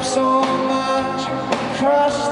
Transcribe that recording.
Up so much, crushed us